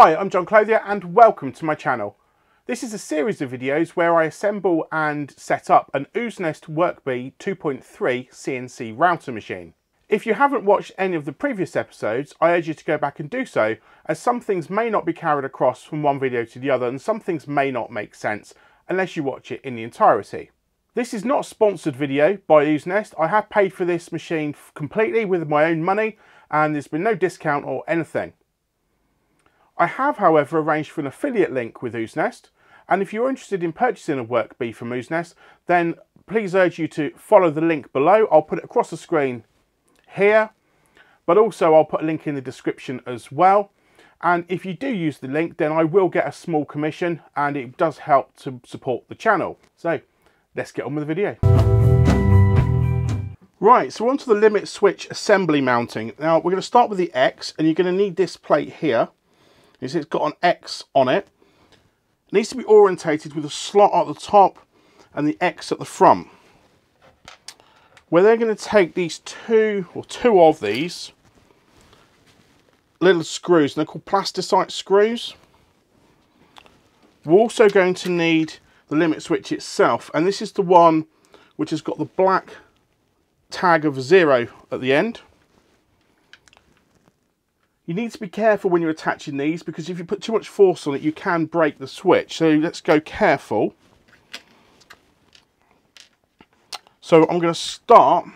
Hi, I'm John Clothier and welcome to my channel. This is a series of videos where I assemble and set up an Ooznest WorkBee 2.3 CNC router machine. If you haven't watched any of the previous episodes, I urge you to go back and do so, as some things may not be carried across from one video to the other and some things may not make sense unless you watch it in the entirety. This is not a sponsored video by Ooznest. I have paid for this machine completely with my own money and there's been no discount or anything. I have, however, arranged for an affiliate link with Ooznest, and if you're interested in purchasing a WorkBee from Ooznest, then please urge you to follow the link below. I'll put it across the screen here, but also I'll put a link in the description as well. And if you do use the link, then I will get a small commission, and it does help to support the channel. So let's get on with the video. Right, so onto the limit switch assembly mounting. Now we're going to start with the X, and you're going to need this plate here. It's got an X on it. It needs to be orientated with a slot at the top and the X at the front. Where they're going to take these two, or two of these, little screws, and they're called plasticite screws. We're also going to need the limit switch itself, and this is the one which has got the black tag of zero at the end. You need to be careful when you're attaching these because if you put too much force on it, you can break the switch. So let's go careful. So I'm going to start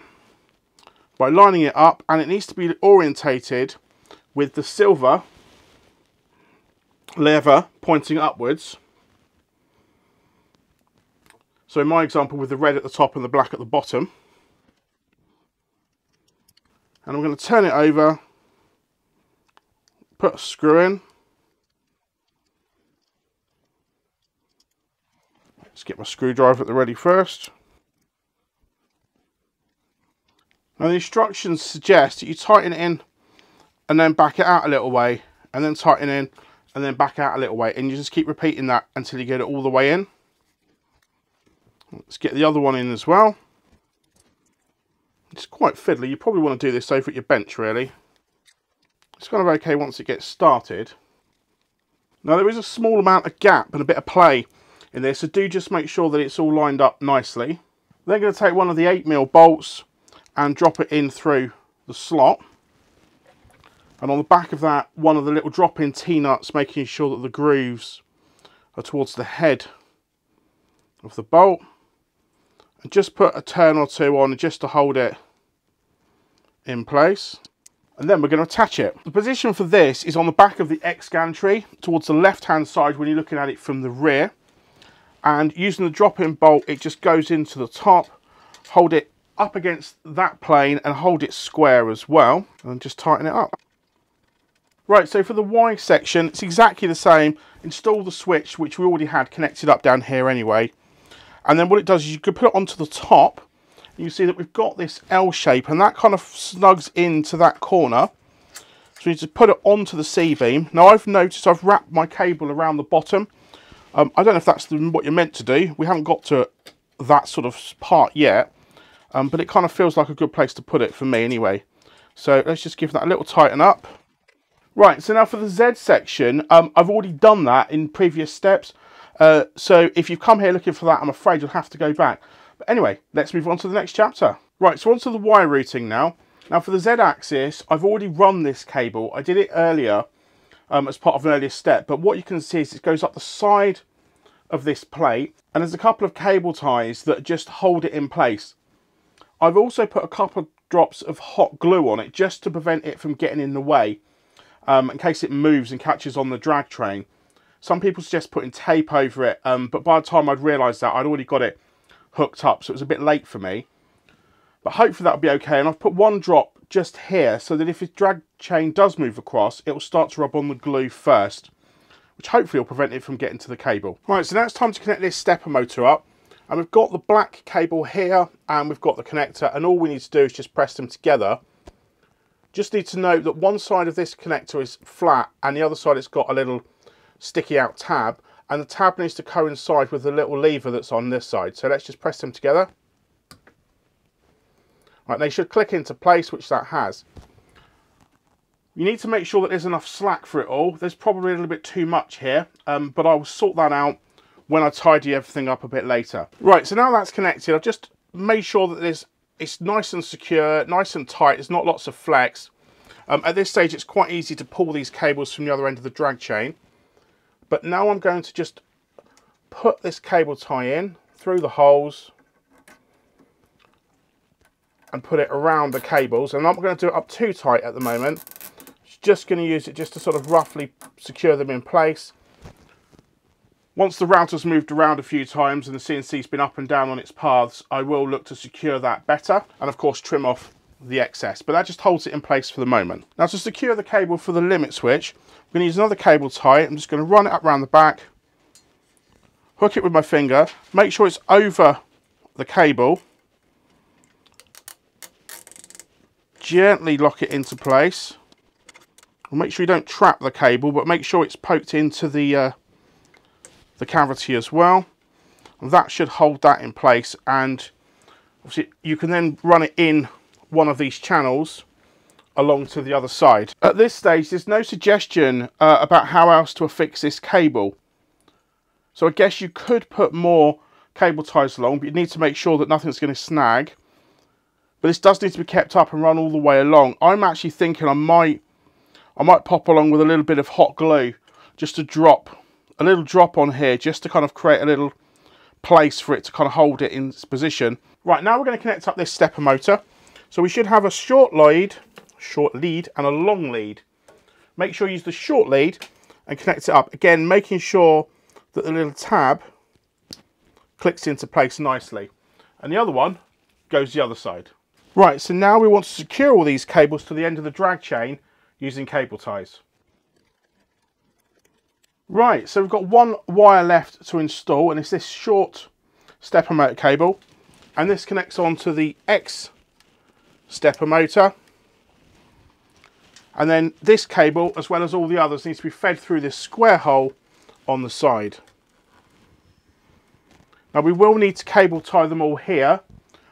by lining it up and it needs to be orientated with the silver lever pointing upwards. So in my example with the red at the top and the black at the bottom. And I'm going to turn it over put a screw in. Let's get my screwdriver at the ready first. Now the instructions suggest that you tighten it in and then back it out a little way and then tighten in and then back out a little way and you just keep repeating that until you get it all the way in. Let's get the other one in as well. It's quite fiddly. You probably want to do this over at your bench really. It's kind of okay once it gets started. Now there is a small amount of gap and a bit of play in there, so do just make sure that it's all lined up nicely. Then going to take one of the 8mm bolts and drop it in through the slot. And on the back of that, one of the little drop-in T-nuts, making sure that the grooves are towards the head of the bolt. And just put a turn or two on just to hold it in place and then we're going to attach it. The position for this is on the back of the X gantry towards the left hand side when you're looking at it from the rear and using the drop-in bolt it just goes into the top hold it up against that plane and hold it square as well and just tighten it up. Right, so for the Y section, it's exactly the same. Install the switch, which we already had connected up down here anyway. And then what it does is you can put it onto the top you see that we've got this L shape and that kind of snugs into that corner. So we need to put it onto the C-beam. Now I've noticed I've wrapped my cable around the bottom. Um, I don't know if that's what you're meant to do. We haven't got to that sort of part yet. Um, but it kind of feels like a good place to put it for me anyway. So let's just give that a little tighten up. Right, so now for the Z section, um, I've already done that in previous steps. Uh, so if you've come here looking for that, I'm afraid you'll have to go back. But anyway, let's move on to the next chapter. Right, so onto the wire routing now. Now for the Z-axis, I've already run this cable. I did it earlier um, as part of an earlier step, but what you can see is it goes up the side of this plate, and there's a couple of cable ties that just hold it in place. I've also put a couple of drops of hot glue on it just to prevent it from getting in the way um, in case it moves and catches on the drag chain. Some people suggest putting tape over it, um, but by the time I'd realised that, I'd already got it hooked up, so it was a bit late for me. But hopefully that'll be okay. And I've put one drop just here so that if the drag chain does move across, it will start to rub on the glue first, which hopefully will prevent it from getting to the cable. Right, so now it's time to connect this stepper motor up. And we've got the black cable here and we've got the connector and all we need to do is just press them together. Just need to note that one side of this connector is flat and the other side it's got a little sticky out tab and the tab needs to coincide with the little lever that's on this side. So let's just press them together. Right, they should click into place, which that has. You need to make sure that there's enough slack for it all. There's probably a little bit too much here, um, but I will sort that out when I tidy everything up a bit later. Right, so now that's connected, I've just made sure that there's it's nice and secure, nice and tight, there's not lots of flex. Um, at this stage, it's quite easy to pull these cables from the other end of the drag chain. But now I'm going to just put this cable tie in through the holes and put it around the cables. And I'm not going to do it up too tight at the moment. Just going to use it just to sort of roughly secure them in place. Once the router's moved around a few times and the CNC's been up and down on its paths, I will look to secure that better and of course trim off the excess, but that just holds it in place for the moment. Now to secure the cable for the limit switch, I'm going to use another cable tie. I'm just going to run it up around the back, hook it with my finger, make sure it's over the cable, gently lock it into place. Make sure you don't trap the cable, but make sure it's poked into the uh, the cavity as well. And that should hold that in place and obviously you can then run it in one of these channels along to the other side. At this stage there's no suggestion uh, about how else to affix this cable. So I guess you could put more cable ties along but you need to make sure that nothing's going to snag. But this does need to be kept up and run all the way along. I'm actually thinking I might I might pop along with a little bit of hot glue just to drop a little drop on here just to kind of create a little place for it to kind of hold it in its position. Right, now we're going to connect up this stepper motor. So we should have a short lead, short lead and a long lead. Make sure you use the short lead and connect it up. Again, making sure that the little tab clicks into place nicely. And the other one goes the other side. Right, so now we want to secure all these cables to the end of the drag chain using cable ties. Right, so we've got one wire left to install and it's this short stepper motor cable and this connects on to the X stepper motor and then this cable as well as all the others needs to be fed through this square hole on the side. Now we will need to cable tie them all here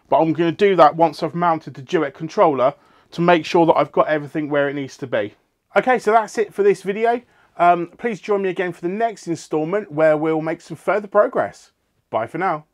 but I'm going to do that once I've mounted the Duet controller to make sure that I've got everything where it needs to be. Okay, so that's it for this video. Um, please join me again for the next instalment where we'll make some further progress. Bye for now.